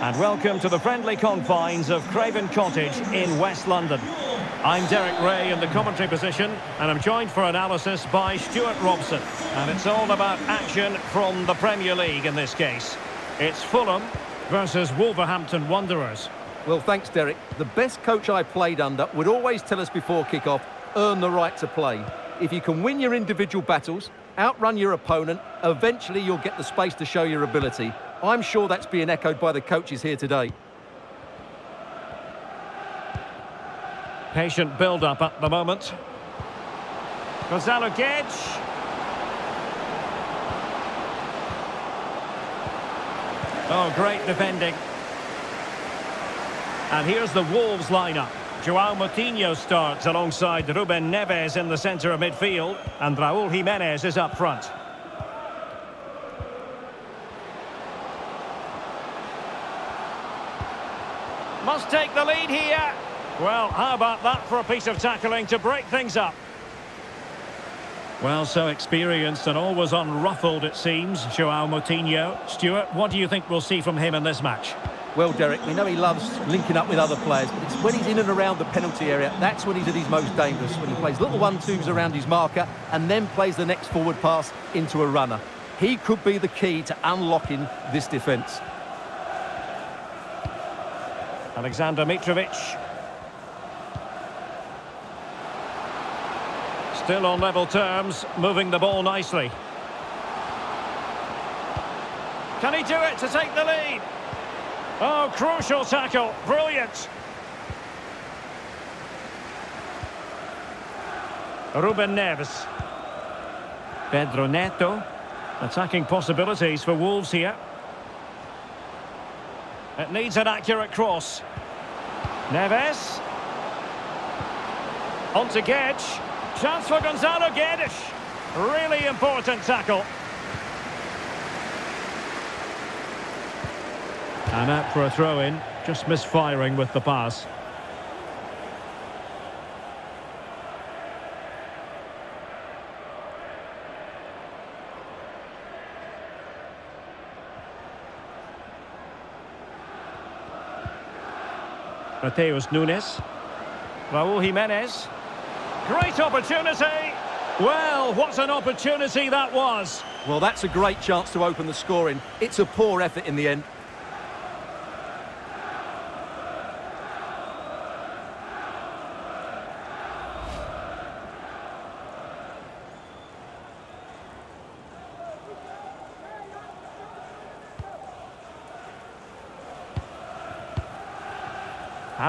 and welcome to the friendly confines of Craven Cottage in West London. I'm Derek Ray in the commentary position, and I'm joined for analysis by Stuart Robson. And it's all about action from the Premier League in this case. It's Fulham versus Wolverhampton Wanderers. Well, thanks, Derek. The best coach I played under would always tell us before kick-off, earn the right to play. If you can win your individual battles, outrun your opponent, eventually you'll get the space to show your ability. I'm sure that's being echoed by the coaches here today. Patient build-up at the moment. Gonzalo Guedes. Oh, great defending. And here's the Wolves lineup. Joao Moutinho starts alongside Ruben Neves in the centre of midfield. And Raul Jimenez is up front. Must take the lead here. Well, how about that for a piece of tackling to break things up? Well, so experienced and always unruffled, it seems, Joao Moutinho. Stuart, what do you think we'll see from him in this match? Well, Derek, we know he loves linking up with other players, but it's when he's in and around the penalty area, that's when he's at his most dangerous, when he plays little one-twos around his marker and then plays the next forward pass into a runner. He could be the key to unlocking this defence. Alexander Mitrovic. Still on level terms, moving the ball nicely. Can he do it to take the lead? Oh, crucial tackle. Brilliant. Ruben Neves. Pedro Neto. Attacking possibilities for Wolves here. It needs an accurate cross. Neves. On to Guedes. Chance for Gonzalo Guedes. Really important tackle. And out for a throw-in. Just misfiring with the pass. Matheus Nunes. Raul Jimenez. Great opportunity. Well, what an opportunity that was. Well, that's a great chance to open the scoring. It's a poor effort in the end.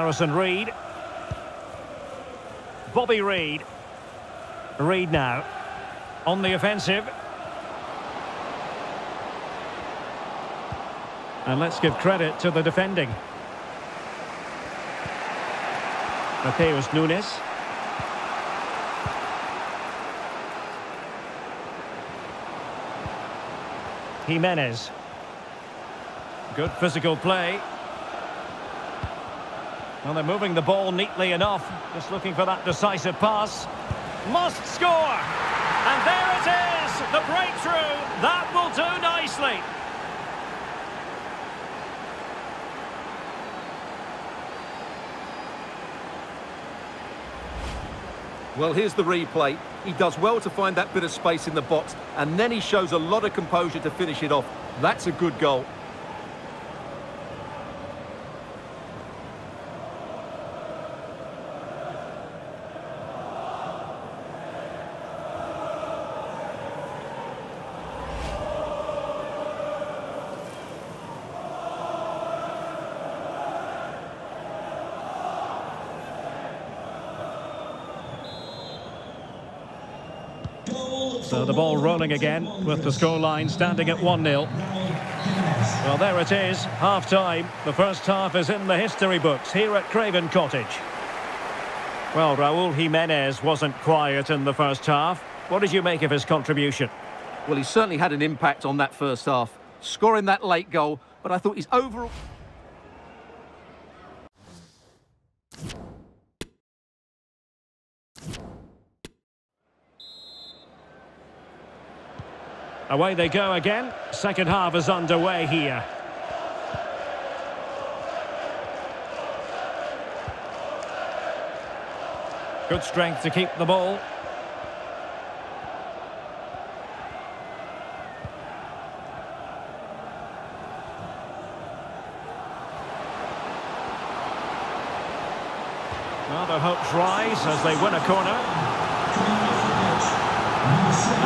Harrison Reed. Bobby Reed. Reid now. On the offensive. And let's give credit to the defending. Matheus Nunes. Jimenez. Good physical play. Well, they're moving the ball neatly enough. Just looking for that decisive pass. Must score! And there it is! The breakthrough! That will do nicely! Well, here's the replay. He does well to find that bit of space in the box, and then he shows a lot of composure to finish it off. That's a good goal. So the ball rolling again with the scoreline standing at 1-0. Well, there it is, half-time. The first half is in the history books here at Craven Cottage. Well, Raul Jimenez wasn't quiet in the first half. What did you make of his contribution? Well, he certainly had an impact on that first half, scoring that late goal, but I thought his overall... Away they go again. Second half is underway here. Good strength to keep the ball. Now their hopes rise as they win a corner.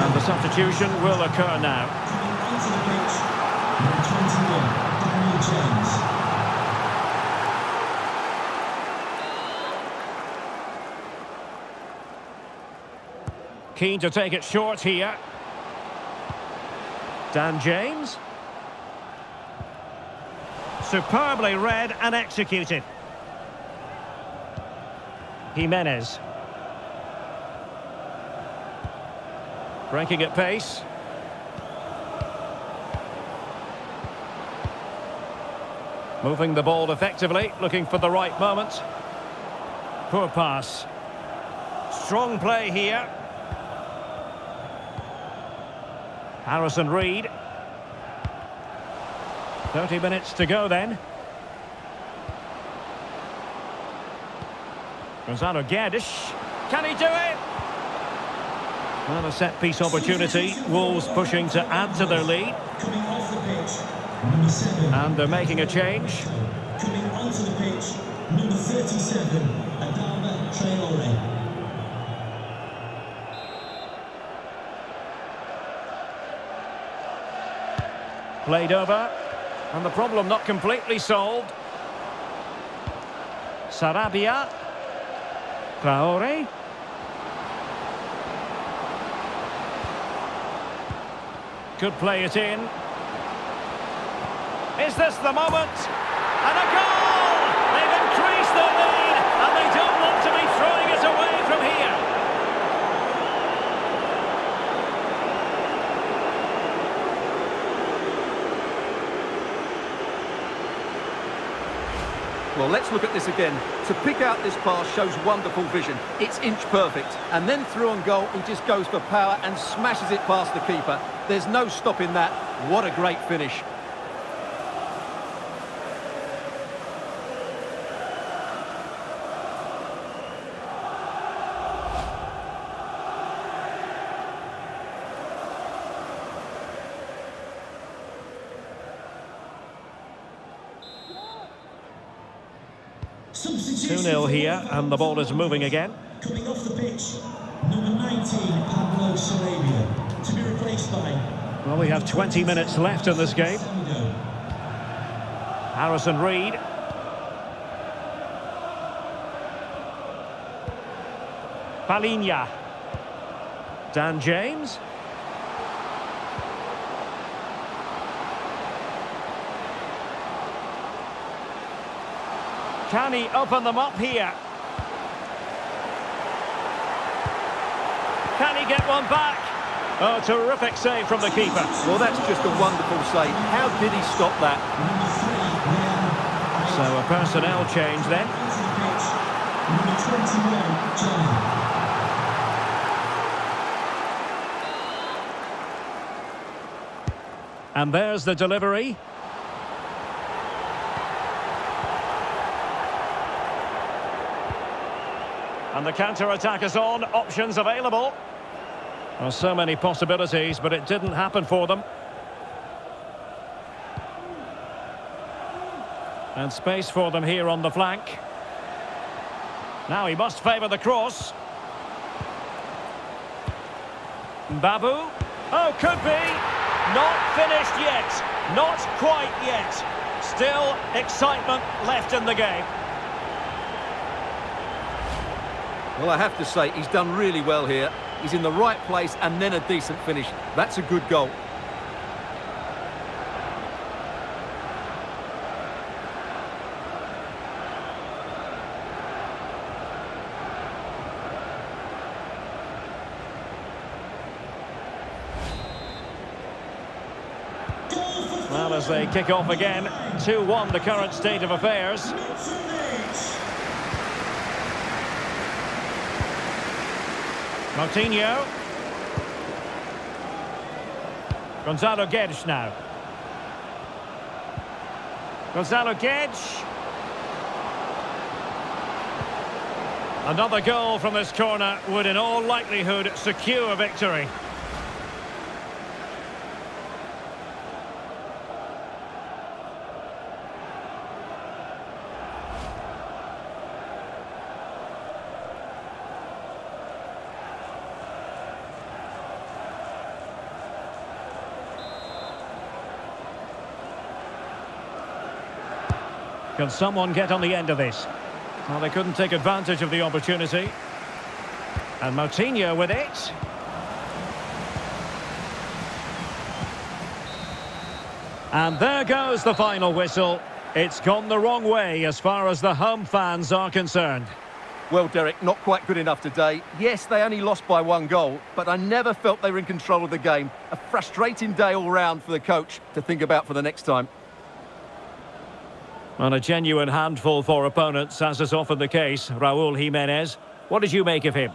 And the substitution will occur now. Keen to take it short here. Dan James. Superbly read and executed. Jimenez. Breaking at pace. Moving the ball effectively, looking for the right moment. Poor pass. Strong play here. Harrison Reed. 30 minutes to go then. Gonzalo Guedes. Can he do it? Well, a set-piece opportunity. Wolves pushing to add to their lead. And they're making a change. Coming onto the pitch, number 37, Adama Traore. Played over. And the problem not completely solved. Sarabia. Traore. Could play it in. Is this the moment? And a goal! They've increased their lead, and they don't want to be throwing it away from here. Well, let's look at this again. To pick out this pass shows wonderful vision. It's inch perfect. And then through on goal, he just goes for power and smashes it past the keeper. There's no stopping that. What a great finish. 2-0 here, and the ball is moving again. Coming off the pitch, number 19, Pablo Sarabia. To be replaced by Well, we have 20 minutes left in this game. Harrison Reed. Palhinha. Dan James. Can he open them up here? Can he get one back? Oh, terrific save from the keeper. Well, that's just a wonderful save. How did he stop that? Number 3, Real. So a personnel change then. Onto the pitch, number 21, John. And there's the delivery. And the counter-attack is on, options available. Well, so many possibilities, but it didn't happen for them. And space for them here on the flank. Now he must favour the cross. Babu. Oh, could be. Not finished yet. Not quite yet. Still excitement left in the game. Well, I have to say, he's done really well here. He's in the right place and then a decent finish. That's a good goal. Well, as they kick off again, 2-1 the current state of affairs. Mitrovic. Gonzalo Guedes now. Gonzalo Guedes. Another goal from this corner would in all likelihood secure victory. Can someone get on the end of this? Well, they couldn't take advantage of the opportunity. And Moutinho with it. And there goes the final whistle. It's gone the wrong way as far as the home fans are concerned. Well, Derek, not quite good enough today. Yes, they only lost by one goal, but I never felt they were in control of the game. A frustrating day all round for the coach to think about for the next time. And a genuine handful for opponents, as is often the case. Raul Jimenez, what did you make of him?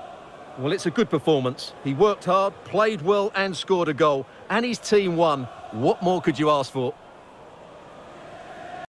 Well, it's a good performance. He worked hard, played well and scored a goal. And his team won. What more could you ask for?